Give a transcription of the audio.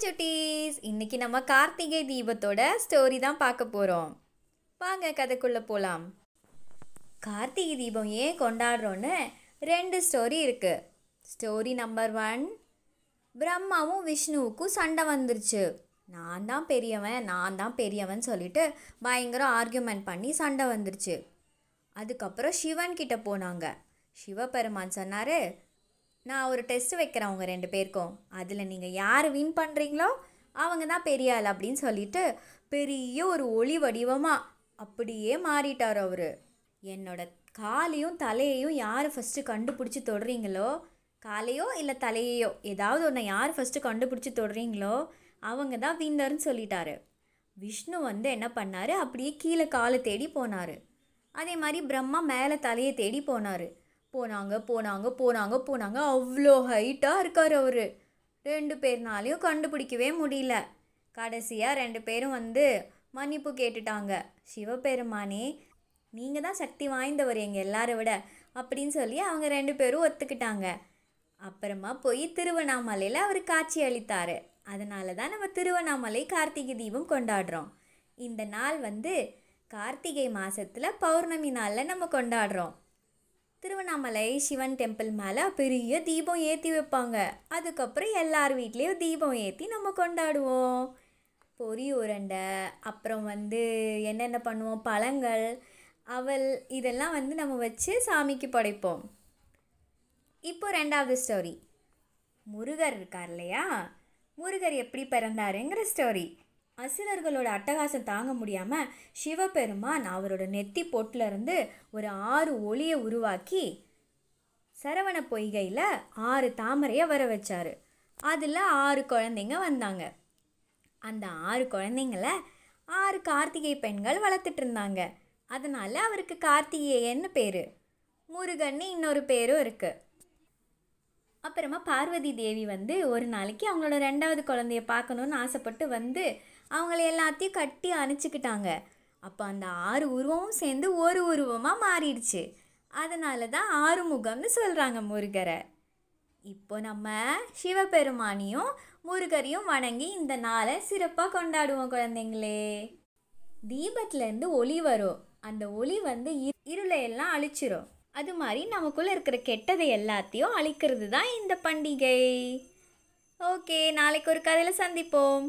Hi சுட்டீஸ். இன்னைக்கு நம்ம Karthigai தீபத்தோட story தான் பார்க்க போகிறோம் வாங்க கதைக்குள்ளே போகலாம் கார்த்திகை தீபம் ஏன் கொண்டாடுறோன்னு ரெண்டு ஸ்டோரி இருக்குது ஸ்டோரி நம்பர் ஒன் பிரம்மாவும் விஷ்ணுவுக்கும் சண்டை வந்துருச்சு. நான் தான் பெரியவன் நான் தான் பெரியவன் சொல்லிட்டு பயங்கர ஆர்கியூமெண்ட் பண்ணி சண்டை வந்துருச்சு. அதுக்கப்புறம் சிவன் கிட்ட போனாங்க. சிவபெருமான் சொன்னார் நான் ஒரு டெஸ்ட் வைக்கிறேன் அவங்க ரெண்டு பேருக்கும். அதில் நீங்கள் யார் வின் பண்ணுறீங்களோ அவங்க தான் பெரிய ஆள் அப்படின்னு சொல்லிட்டு பெரிய ஒரு ஒளி வடிவமாக அப்படியே மாறிட்டார் அவர். என்னோட காலையும் தலையையும் யார் ஃபஸ்ட்டு கண்டுபிடிச்சி தொடுறீங்களோ காலையோ இல்லை தலையையோ ஏதாவது ஒன்று யார் ஃபஸ்ட்டு கண்டுபிடிச்சி தொடுறீங்களோ அவங்க தான் வின்னர்னு சொல்லிட்டாரு. விஷ்ணு வந்து என்ன பண்ணார்? அப்படியே கீழே காலை தேடி போனார். அதே மாதிரி பிரம்மா மேலே தலையை தேடி போனார். போனாங்க போனாங்க போனாங்க போனாங்க. அவ்வளோ ஹைட்டாக இருக்கார் அவர். ரெண்டு பேர்னாலையும் கண்டுபிடிக்கவே முடியல. கடைசியாக ரெண்டு பேரும் வந்து மன்னிப்பு கேட்டுட்டாங்க. சிவபெருமானே நீங்கள் தான் சக்தி வாய்ந்தவர் எங்கள் எல்லாரை விட அப்படின்னு சொல்லி அவங்க ரெண்டு பேரும் ஒத்துக்கிட்டாங்க. அப்புறமா போய் திருவண்ணாமலையில் அவர் காட்சி அளித்தார். அதனால தான் நம்ம திருவண்ணாமலை கார்த்திகை தீபம் கொண்டாடுறோம். இந்த நாள் வந்து கார்த்திகை மாதத்தில் பௌர்ணமி நாளில் நம்ம கொண்டாடுறோம். திருவண்ணாமலை சிவன் டெம்பிள் மேலே பெரிய தீபம் ஏற்றி வைப்பாங்க. அதுக்கப்புறம் எல்லார் வீட்லேயும் தீபம் ஏற்றி நம்ம கொண்டாடுவோம். பொரி உருண்டை அப்புறம் வந்து என்னென்ன பண்ணுவோம்? பழங்கள் அவல் இதெல்லாம் வந்து நம்ம வச்சு சாமிக்கு படைப்போம். இப்போ ரெண்டாவது ஸ்டோரி முருகர் இருக்கார் இல்லையா? முருகர் எப்படி பிறந்தாருங்கிற ஸ்டோரி அசுரர்களோட அட்டகாசம் தாங்க முடியாமல் சிவபெருமான் அவரோட நெத்தி பொட்டிலருந்து ஒரு ஆறு ஒளியை உருவாக்கி சரவண பொய்கையில் ஆறு தாமரையை வர வச்சார். அதில் ஆறு குழந்தைங்க வந்தாங்க. அந்த ஆறு குழந்தைங்கள ஆறு கார்த்திகை பெண்கள் வளர்த்துட்டு இருந்தாங்க. அதனால் அவருக்கு கார்த்திகேயன்னு பேர். முருகன்னு இன்னொரு பேரும் இருக்குது அப்புறமா பார்வதி தேவி வந்து ஒரு நாளைக்கு அவங்களோட ரெண்டாவது குழந்தைய பார்க்கணுன்னு ஆசைப்பட்டு வந்து அவங்கள எல்லாத்தையும் கட்டி அணைச்சிக்கிட்டாங்க அப்போ அந்த ஆறு உருவமும் சேர்ந்து ஒரு உருவமாக மாறிடுச்சு. அதனால தான் ஆறுமுகம்னு சொல்கிறாங்க முருகரை. இப்போ நம்ம சிவபெருமானியும் முருகரையும் வணங்கி இந்த நாளை சிறப்பாக கொண்டாடுவோம் குழந்தைங்களே. தீபத்துலேருந்து ஒளி வரும். அந்த ஒளி வந்து இரு- இருளை எல்லாம் அழிச்சிரும். அது மாதிரி நமக்குள்ளே இருக்கிற கெட்டதை எல்லாத்தையும் அழிக்கிறது தான் இந்த பண்டிகை. ஓகே நாளைக்கு ஒரு கதையில் சந்திப்போம்.